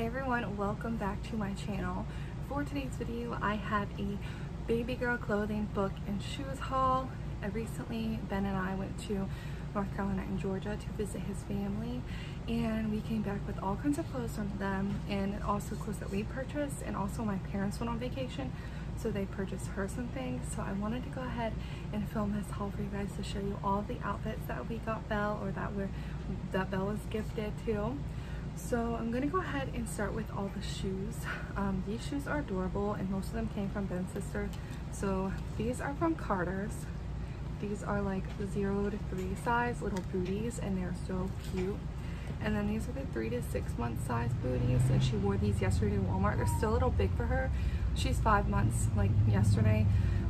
Hey everyone, welcome back to my channel. For today's video, I have a baby girl clothing book and shoes haul. I recently, Ben and I went to North Carolina and Georgia to visit his family and we came back with all kinds of clothes from them and also clothes that we purchased and also my parents went on vacation so they purchased her some things so I wanted to go ahead and film this haul for you guys to show you all the outfits that we got Belle or that were that Belle was gifted to so I'm gonna go ahead and start with all the shoes. Um, these shoes are adorable and most of them came from Ben's sister. So these are from Carter's. These are like zero to three size little booties and they're so cute. And then these are the three to six month size booties and she wore these yesterday to Walmart. They're still a little big for her. She's five months like yesterday,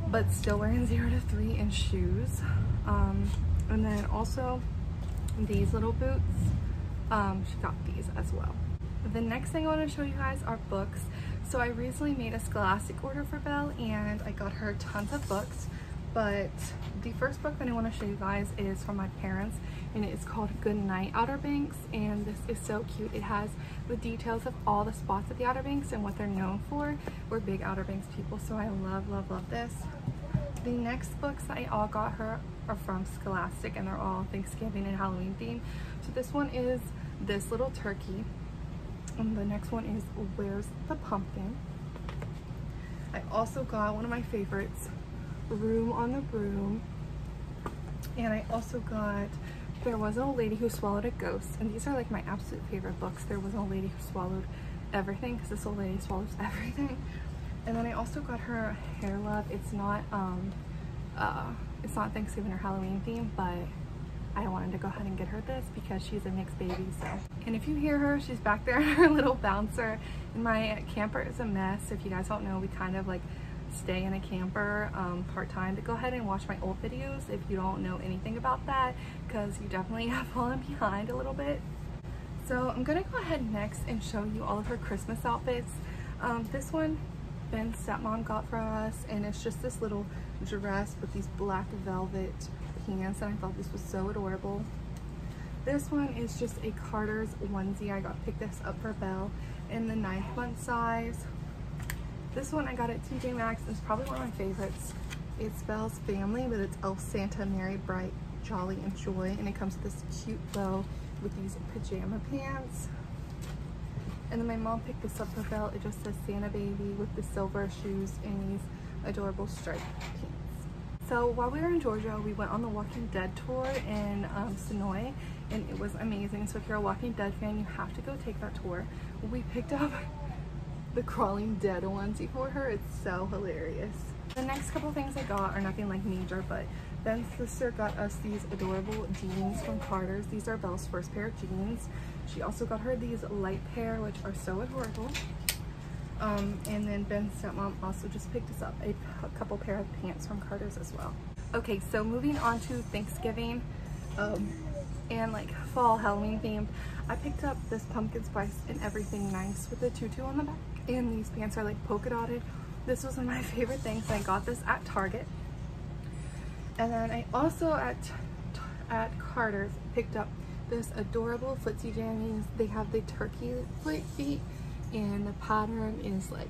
but still wearing zero to three inch shoes. Um, and then also these little boots um, she got these as well. The next thing I want to show you guys are books. So I recently made a Scholastic order for Belle and I got her tons of books. But the first book that I want to show you guys is from my parents and it's called Good Night Outer Banks and this is so cute. It has the details of all the spots at the Outer Banks and what they're known for. We're big Outer Banks people so I love, love, love this. The next books I all got her are from Scholastic and they're all Thanksgiving and Halloween themed. So this one is this little turkey. And the next one is Where's the Pumpkin? I also got one of my favorites, Room on the Broom. And I also got There Was an Old Lady Who Swallowed a Ghost. And these are like my absolute favorite books. There Was an Old Lady Who Swallowed Everything because this old lady swallows everything. And then I also got her Hair Love. It's not um uh it's not Thanksgiving or Halloween theme, but I wanted to go ahead and get her this because she's a mixed baby, so. And if you hear her, she's back there in her little bouncer. And my camper is a mess. If you guys don't know, we kind of like stay in a camper um, part-time to go ahead and watch my old videos if you don't know anything about that because you definitely have fallen behind a little bit. So I'm gonna go ahead next and show you all of her Christmas outfits. Um, this one Ben's stepmom got for us and it's just this little dress with these black velvet pants and I thought this was so adorable. This one is just a Carter's onesie. I got picked this up for Belle in the 9 month size. This one I got at TJ Maxx. It's probably one of my favorites. It's Belle's family, but it's Elf Santa, Merry, Bright, Jolly, and Joy. And it comes with this cute bow with these pajama pants. And then my mom picked this up for Belle. It just says Santa Baby with the silver shoes and these adorable striped pants. So while we were in Georgia, we went on the Walking Dead tour in um, Senoia and it was amazing. So if you're a Walking Dead fan, you have to go take that tour. We picked up the Crawling Dead onesie for her. It's so hilarious. The next couple things I got are nothing like major, but Ben's sister got us these adorable jeans from Carter's. These are Belle's first pair of jeans. She also got her these light pair, which are so adorable. Um, and then Ben's stepmom also just picked us up a, a, couple pair of pants from Carter's as well. Okay, so moving on to Thanksgiving um, and like fall Halloween themed, I picked up this pumpkin spice and everything nice with the tutu on the back. And these pants are like polka dotted. This was one of my favorite things. I got this at Target. And then I also at at Carter's picked up this adorable footsie jammies. They have the turkey foot feet and the pattern is like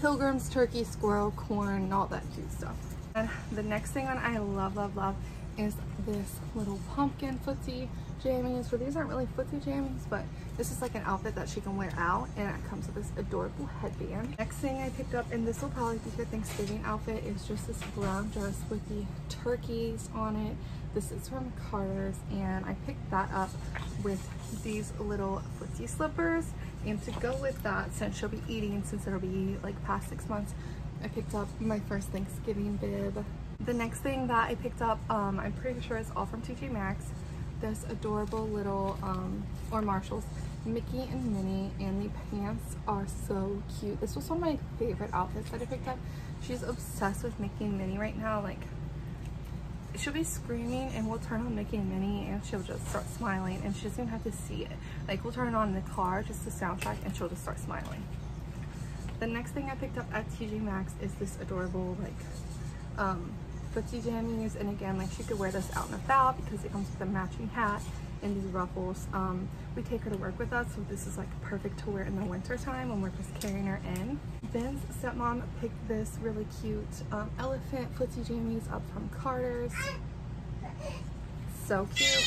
pilgrims, turkey, squirrel, corn, and all that cute stuff. And the next thing on I love, love, love is this little pumpkin footsie jammies. So these aren't really footsie jammies, but this is like an outfit that she can wear out and it comes with this adorable headband. Next thing I picked up, and this will probably be her Thanksgiving outfit, is just this brown dress with the turkeys on it. This is from Carter's and I picked that up with these little footsie slippers and to go with that, since she'll be eating, since it'll be like past six months, I picked up my first Thanksgiving bib. The next thing that I picked up, um, I'm pretty sure it's all from TJ Maxx. This adorable little, um, or Marshalls, Mickey and Minnie, and the pants are so cute. This was one of my favorite outfits that I picked up. She's obsessed with Mickey and Minnie right now. Like, she'll be screaming and we'll turn on Mickey and Minnie and she'll just start smiling and she doesn't even have to see it. Like we'll turn it on in the car, just the soundtrack and she'll just start smiling. The next thing I picked up at TJ Maxx is this adorable like um, footsie jammies and again like she could wear this out and about because it comes with a matching hat and these ruffles. Um, we take her to work with us, so this is like perfect to wear in the winter time when we're just carrying her in. Ben's stepmom picked this really cute um, elephant footsie jammies up from Carter's. So cute.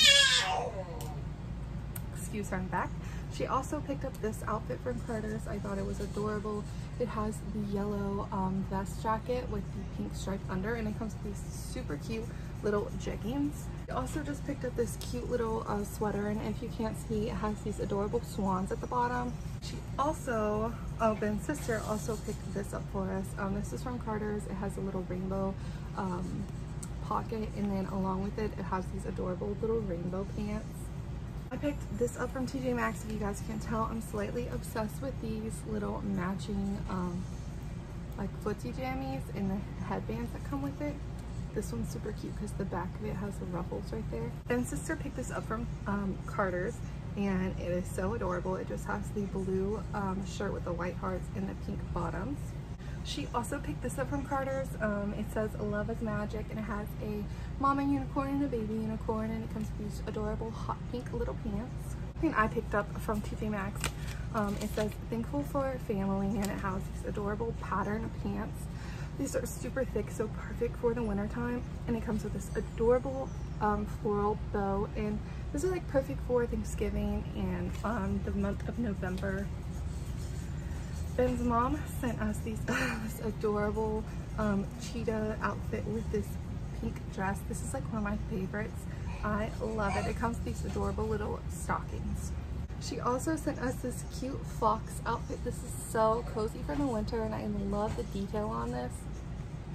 Excuse I'm back. She also picked up this outfit from Carter's. I thought it was adorable. It has the yellow um, vest jacket with the pink stripe under and it comes with these super cute little jeggings. I also just picked up this cute little uh, sweater and if you can't see, it has these adorable swans at the bottom. She also, oh, Ben's sister also picked this up for us. Um, this is from Carter's. It has a little rainbow um, pocket and then along with it, it has these adorable little rainbow pants. I picked this up from TJ Maxx. If you guys can tell, I'm slightly obsessed with these little matching um, like footsie jammies and the headbands that come with it. This one's super cute because the back of it has the ruffles right there. And sister picked this up from um, Carter's and it is so adorable. It just has the blue um, shirt with the white hearts and the pink bottoms. She also picked this up from Carter's. Um, it says Love is Magic and it has a mama unicorn and a baby unicorn and it comes with these adorable hot pink little pants. And I picked up from TJ Maxx. Um, it says Thankful for Family and it has these adorable pattern pants. These are super thick, so perfect for the winter time. And it comes with this adorable um, floral bow. And this is like perfect for Thanksgiving and um, the month of November. Ben's mom sent us these this adorable um, cheetah outfit with this pink dress. This is like one of my favorites. I love it. It comes with these adorable little stockings. She also sent us this cute fox outfit. This is so cozy for the winter and I love the detail on this.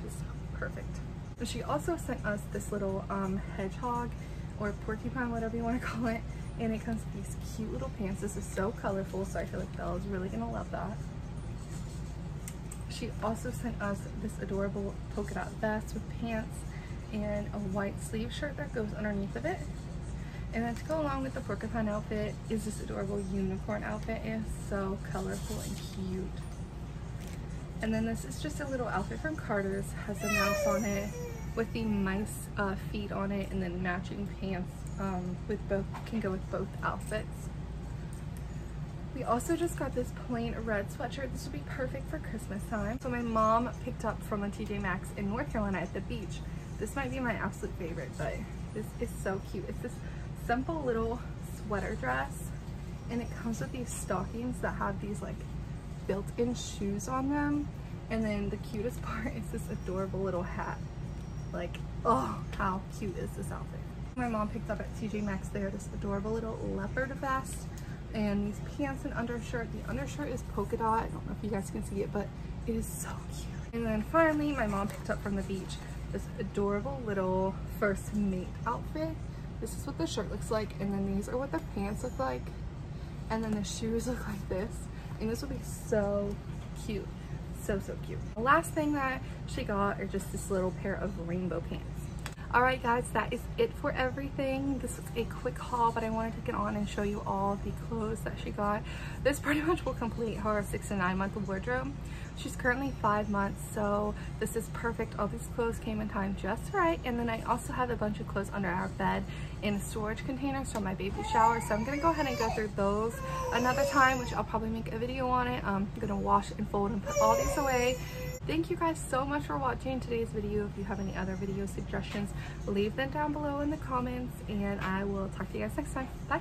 Just perfect. She also sent us this little um, hedgehog or porcupine, whatever you want to call it. And it comes with these cute little pants. This is so colorful, so I feel like Bella's really gonna love that. She also sent us this adorable polka dot vest with pants and a white sleeve shirt that goes underneath of it. And then to go along with the porcupine outfit is this adorable unicorn outfit. It is so colorful and cute. And then this is just a little outfit from Carter's. Has a mouse on it with the mice uh, feet on it and then matching pants um, with both can go with both outfits. We also just got this plain red sweatshirt. This would be perfect for Christmas time. So my mom picked up from a TJ Maxx in North Carolina at the beach. This might be my absolute favorite, but this is so cute. It's this simple little sweater dress and it comes with these stockings that have these like built-in shoes on them. And then the cutest part is this adorable little hat. Like, oh, how cute is this outfit? My mom picked up at TJ Maxx there this adorable little leopard vest and these pants and undershirt. The undershirt is polka dot. I don't know if you guys can see it, but it is so cute. And then finally, my mom picked up from the beach this adorable little first mate outfit. This is what the shirt looks like, and then these are what the pants look like. And then the shoes look like this. And this will be so cute. So, so cute. The last thing that she got are just this little pair of rainbow pants. Alright guys, that is it for everything. This is a quick haul, but I wanted to get on and show you all the clothes that she got. This pretty much will complete her six to nine month wardrobe. She's currently five months, so this is perfect. All these clothes came in time just right. And then I also have a bunch of clothes under our bed in a storage containers from my baby shower. So I'm gonna go ahead and go through those another time, which I'll probably make a video on it. Um, I'm gonna wash and fold and put all these away Thank you guys so much for watching today's video. If you have any other video suggestions, leave them down below in the comments and I will talk to you guys next time. Bye.